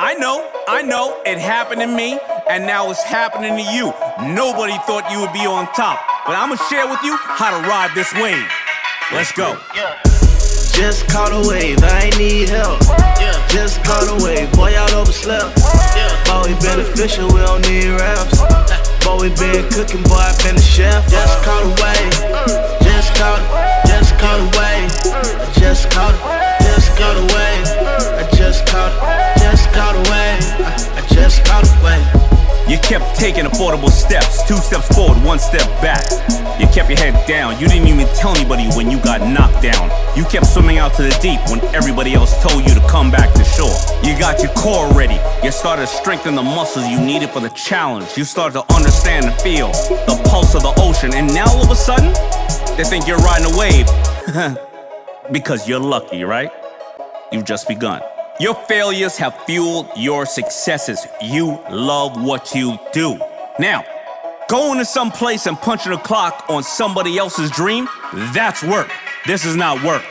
I know, I know, it happened to me, and now it's happening to you. Nobody thought you would be on top, but I'm gonna share with you how to ride this wave. Let's go. Just caught a wave, I ain't need help. Just caught a wave, boy, y'all overslept. Boy, we beneficial, we don't need raps. Boy, we been cooking, boy, I been the chef. Just caught a wave, taking affordable steps, two steps forward, one step back. You kept your head down, you didn't even tell anybody when you got knocked down. You kept swimming out to the deep when everybody else told you to come back to shore. You got your core ready, you started to strengthen the muscles you needed for the challenge. You started to understand and feel the pulse of the ocean, and now all of a sudden, they think you're riding a wave. because you're lucky, right? You've just begun. Your failures have fueled your successes. You love what you do. Now, going to some place and punching a clock on somebody else's dream, that's work. This is not work.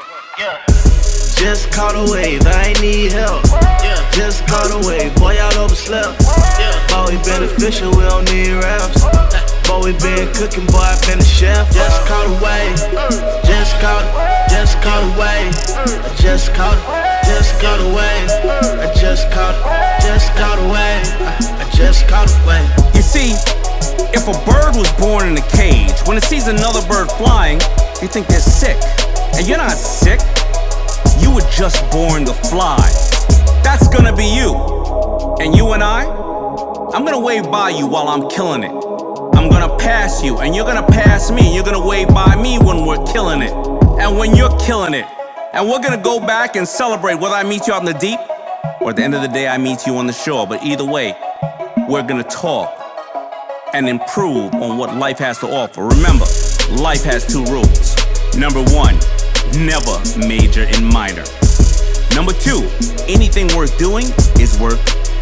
Just caught a wave, I ain't need help. Just caught a wave, boy, y'all overslept. Boy, we beneficial, we don't need raps. Boy, we been cooking, boy, I been the chef. Just caught a wave, just caught just caught a wave. I just caught just caught a wave. I just caught just caught a wave. I, I just caught a wave. You see, if a bird was born in a cage, when it sees another bird flying, they think they're sick. And you're not sick. You were just born to fly. That's gonna be you. And you and I, I'm gonna wave by you while I'm killing it. I'm gonna pass you, and you're gonna pass me, and you're gonna wave by me when we're killing it. And when you're killing it. And we're gonna go back and celebrate whether I meet you out in the deep or at the end of the day I meet you on the shore. But either way, we're gonna talk and improve on what life has to offer. Remember, life has two rules. Number one, never major in minor. Number two, anything worth doing is worth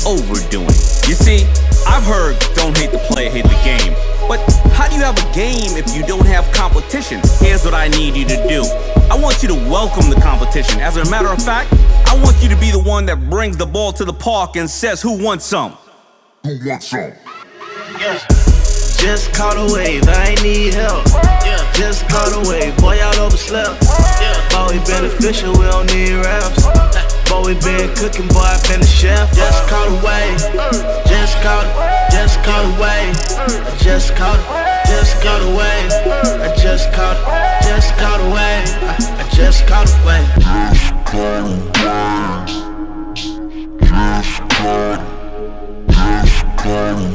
overdoing. You see, I've heard don't hate the player, hate the game. But how have a game if you don't have competition? Here's what I need you to do. I want you to welcome the competition. As a matter of fact, I want you to be the one that brings the ball to the park and says, Who wants some? Who wants some? Just caught a wave, I ain't need help. Just caught a wave, boy, y'all overslept. Boy, we beneficial, we don't need raps. Boy, we been cooking, boy, I been the chef. Just caught a wave, just caught it, just caught a wave. Just caught it, just got away. I just caught, just caught away. I, I just caught away. Just caught away. Just caught, just caught.